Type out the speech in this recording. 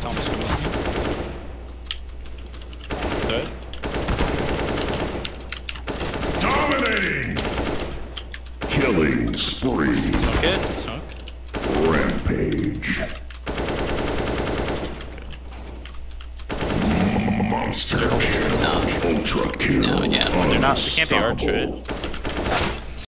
Thomas coming in. Third. Dominating! Killing spree. Smoke it. Smoke. Rampage. Monster kill. No. Ultra kill. No, yeah. They're not. They can't be archer.